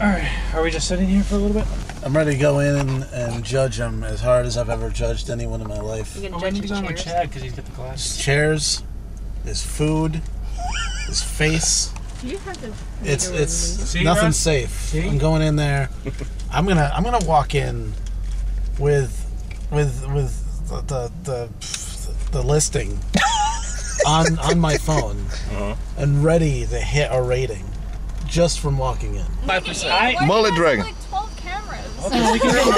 Alright, are we just sitting here for a little bit? I'm ready to go in and, and judge him as hard as I've ever judged anyone in my life. You Oh, gonna I need judge to go the in with chairs? Chad because he's got the glasses. His chairs, his food, his face. You have to. It's it's See, nothing Russ? safe. See? I'm going in there. I'm gonna I'm gonna walk in with with with the the the, the listing on on my phone Uh-huh. and ready to hit a rating just from walking in. Five percent. I, Mullet dragon. Like 12 cameras. okay, we can get more.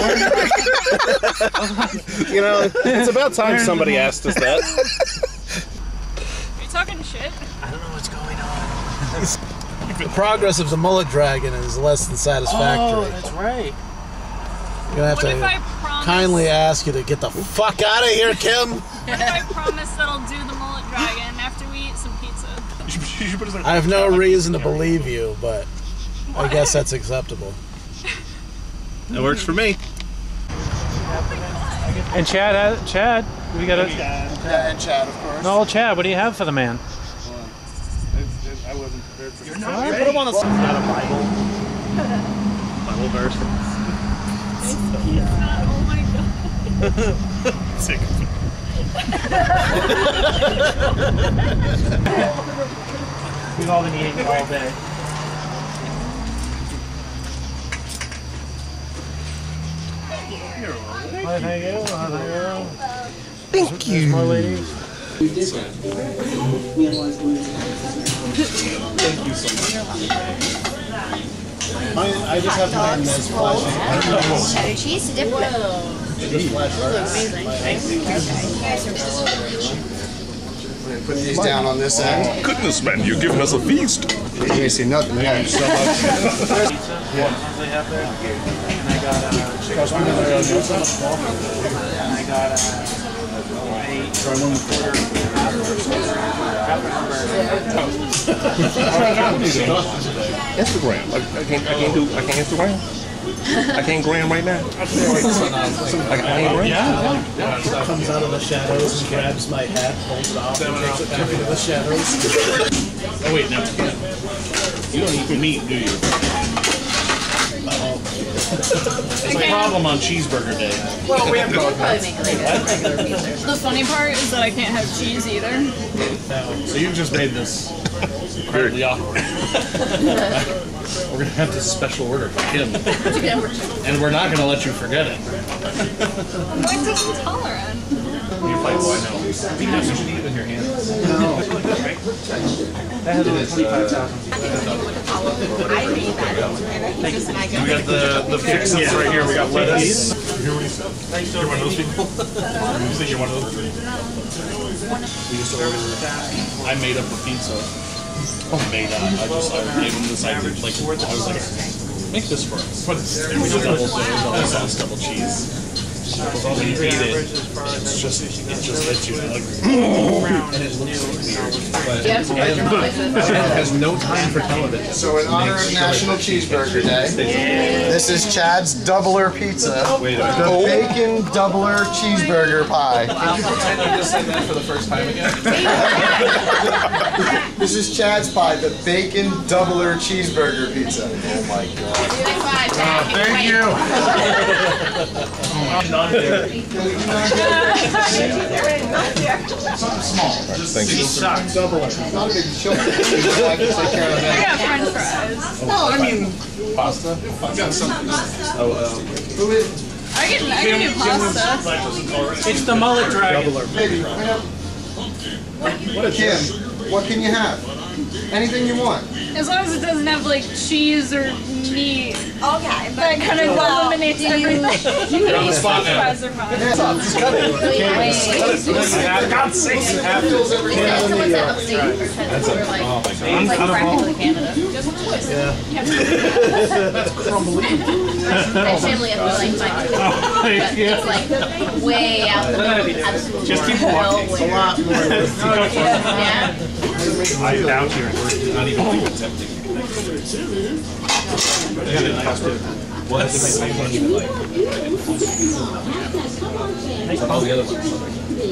You know, it's about time somebody asked us that. Are you talking shit? I don't know what's going on. the progress of the mullet dragon is less than satisfactory. Oh, that's right. I'm gonna have What if I to promise? kindly ask you to get the fuck out of here, Kim. What if I promise that I'll do the mullet dragon after we eat some pizza? I have no reason to believe you, but I guess that's acceptable. It works for me. And Chad, has, Chad, we got a Yeah, and Chad, of course. no Chad. What do you have for the man? I wasn't prepared for Put him on the. Not a Bible. Bible verse. Uh, oh my god. Sick. We've all been eating all day. Hi, thank you. Hi, thank you. Thank you. More ladies. I, I just have mine as flashing. Cheddar cheese to Put these down on this end. Goodness, man, you're giving us a feast. You ain't see nothing there. So much. They have there. And I got uh, and I got uh, Instagram. I, I can't. I can't do. I can't Instagram. I can't gram right now. I can't gram. Yeah. Comes out of the shadows and grabs my hat, pulls it off, and takes it back into the shadows. Oh wait, no. You don't eat meat, do you? It's a problem on cheeseburger day. Well, we have a regular pizza. The funny part is that I can't have cheese either. So you've just made this incredibly awkward. we're gonna have to special order for him. and we're not gonna let you forget it. I'm lactose intolerant. You fight, I know. You have to eat with your hands. That has over twenty-five thousand. I read that. Just and We got the the fix-ups right here. We got lettuce. You're one of those people. You think you're one of those? We just ordered. I made up a pizza. Made up. I just I gave him this idea. Like I was like, make this for us. We did double double sauce, double cheese. Well, when you eat it, it's just it just hits you like. has no time for television. So in honor of National Cheeseburger Day, this is Chad's Doubler Pizza. The bacon doubler cheeseburger pie. This is Chad's pie, the bacon doubler cheeseburger pizza. Oh my god. Thank you. Thank you. Doubler. Not a big show. I I got french fries. No, I mean, Pasta. I've got something. Oh, is, I can, I can do pasta. It's the mullet dragon. baby, come here. Kim, what can you have? Anything you want. As long as it doesn't have like cheese or meat. Okay, but That kind of eliminates everything. You're on the spot now. Fries are fine. Hands up, just cut it. God's sake, you have to. Fills everything. That's a, like, oh my god. Like practically Canada. I family have like my but it's like way out the middle. Absolutely. Just keep no walking. way. A lot more. Yeah. I doubt you're not even oh. Thinking tempting.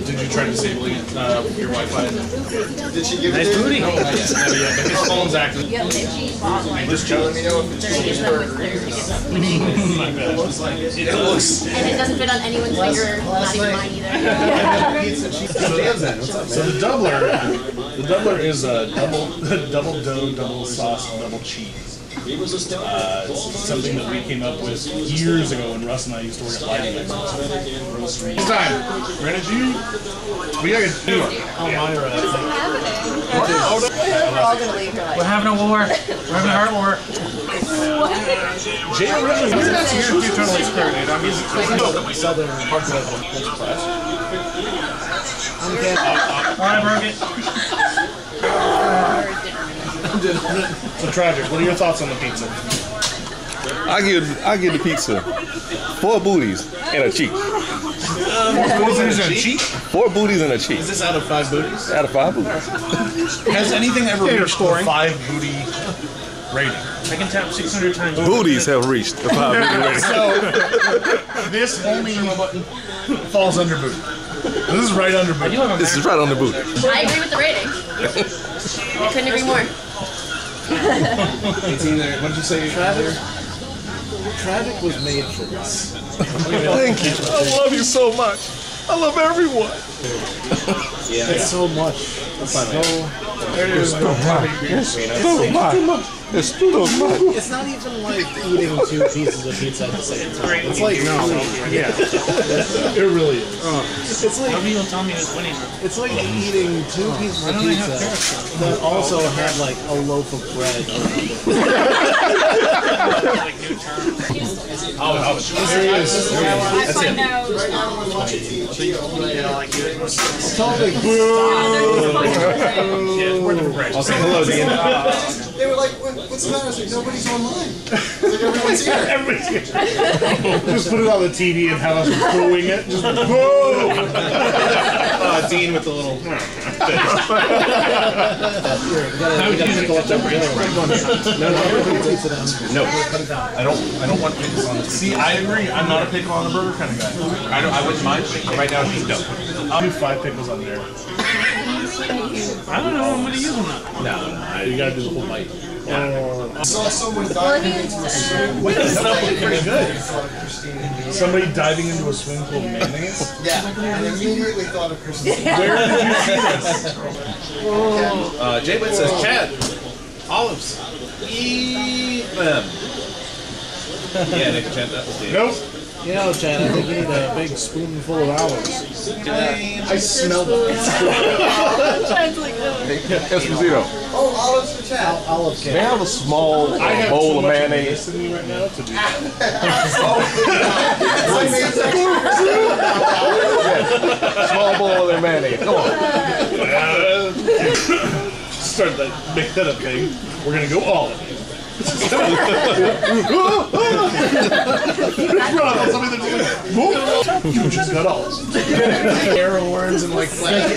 Did you try disabling it, uh, your Wi-Fi? Did she give Nice it to booty. you? Oh, yeah, yeah, yeah, but his phone's active. You have itchy like Just let me know if it's cheeseburger. My bad. It looks. and it doesn't fit on anyone's finger, not even mine either. Pizza cheese. Dan's in. What's up, So the doubler, the doubler is a double, double dough, double sauce, double cheese. Uh, something that we came up with years ago when Russ and I used to work at Lighting Roastery. It's time. Ready, G? We gotta get New York. Elmira. We're all gonna leave her like. We're having a war. We're having a heart war. Jay Ridley, he's got some years to totally clear, dude. I mean, he's Southern parts of Oh, I broke it. So trajik. What are your thoughts on the pizza? I give I give the pizza four booties and a cheek. Four Booties and a cheek? Four booties and a cheek. Is this out of five booties? Out of five booties. Has anything ever reached the five booty rating? I can tap 600 times. Booties have reached the five booty rating. So this only falls under booty. This is right under booty. This is right on the boot. I agree with the rating. I couldn't agree more. It's either, what did you say? Trajik. Trajik was made for us. Thank you. I love you so much. I love everyone. It's so much. It's so, It's so much. It's so much. it's not even like eating two pieces of pizza at the same time. It's like no, Yeah. it really is. it's like How people tell me it's winning? it's like eating two pieces of don't they have pizza that also had like a loaf of bread. Like new term. Oh, oh, I find out. Totally. yeah, we're the branch. Hello, Dean. They were like, "What- what's the matter? I was like, nobody's online. I was like, everyone's here. Everybody's here. Just put it on the TV and have us booing it. Just boo! Uh, Dean with the little. No, I don't. I don't want pickles on it. See, I agree. I'm not a pickle on a burger kind of guy. I don't. I wouldn't mind. Right now, he's dope. I'll do five pickles on there. I don't know. I'm gonna use them now. No, no, you gotta do the whole bite. I saw someone Well, diving into a uh, swimming Wait, that's not looking pretty good. pool. Somebody diving into a swimming pool of mayonnaise. Yeah, and immediately thought of Kristen. Where did you see this? Uh, Jay Witt says, Chad, olives. Eat them. yeah, Nick, Chad, that was Dave. Nope. You know, Chad, I think you need a big spoonful of olives. I smelled it. Esposito. Oh, olives for Chad. Olive May I have a small I have bowl of mayonnaise? in me right now to do ah. that. Small bowl of mayonnaise. Come on. Uh, start that, make that a thing. We're gonna go all in. You just got all. Air horns and like flash.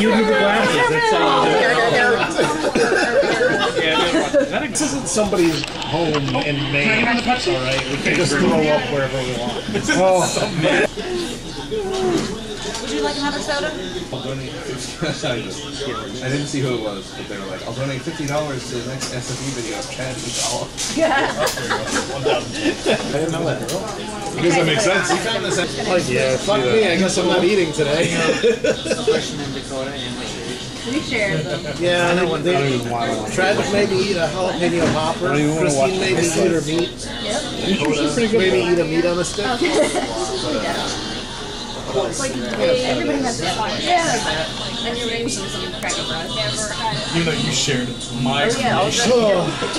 You do the glasses. That's how you do it. This isn't somebody's home in Maine. All right, we can just throw up wherever we want. Would you like another soda? I'll donate I didn't see who it was, but they were like, I'll donate $50 to the next SFE video of Chad eats olives. I didn't know that. Does that make sense? We found this Like, yeah, fuck me. I guess I'm not eating today. We shared them. Yeah, I know. What they, Travis made me eat a jalapeno popper. Christine made me eat her meat. Yep. Made me eat a meat on a stick. It's like they, everybody has their fun. Yeah. And you're making some cracker fries. Never had it. You shared my Yeah, I'll explanation. go.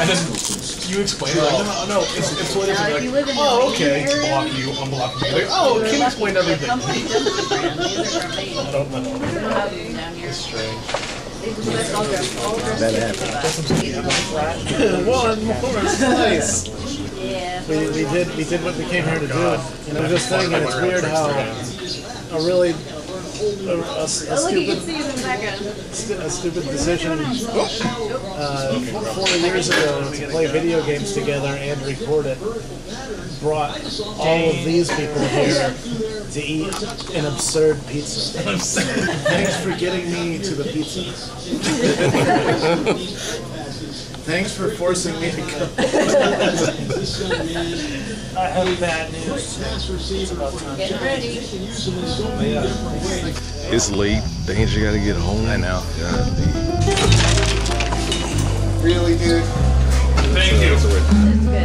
And then you explain it. Like, no, no, no, it's, it's what it is. Like, you live in oh, okay. area, Block you, unblock you. Like, oh, you're Kim explained everything. company does the brand. These are from Maine. I don't know. We don't all dress One more slice. Yeah. We, we did we did what we came here to do. And I'm just thinking it's weird how a really a, a, a stupid a stupid decision uh, four years ago to play video games together and record it. Brought all of these people here to eat an absurd pizza. Thanks for getting me to the pizza. Thanks for forcing me to come. I have bad news. It's about time. Get ready. It's late. Danger gotta get home. I know. Really, dude? Thank you. It's.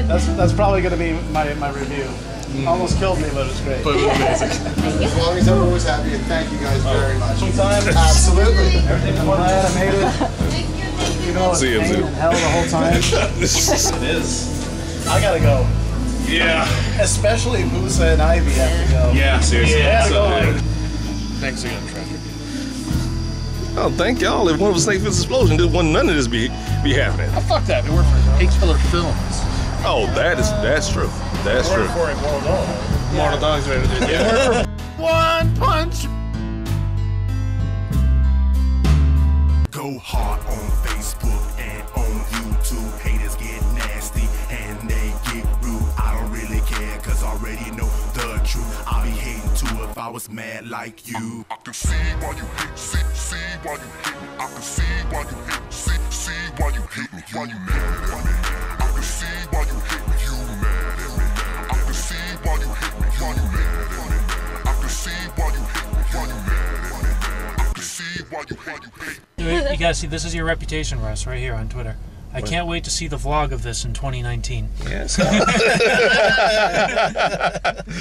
That's that's probably gonna be my, my review. Mm. Almost killed me, but it's great. But it was amazing. As long as everyone was happy, and thank you guys very oh, much. Sometime. Absolutely. I'm glad I made it. You know, it's See you, pain see you. and hell the whole time. It is. I gotta go. Yeah. Especially Musa and Ivy have to go. Yeah, seriously. Yeah, So, go. Thanks again, Trajik. Oh, thank y'all. If one of a snake fist explosion, there wouldn't none of this be be happening. Oh, fuck that. We work for H Killer Films. Oh, that is that's true. That's true. For Immortal Dog. Immortal Dog's ready to do it. Yeah. One punch. Go hard on Facebook and on YouTube. Haters get nasty and they get rude. I don't really care cause I already know the truth. I'll be hating too if I was mad like you. I can see why you hate, see, see why you hate. I can see why you hate, see, see why you hate me. Why you mad at you hate me. You gotta see, this is your reputation, Russ, right here on Twitter. I can't wait to see the vlog of this in 2019. Yes.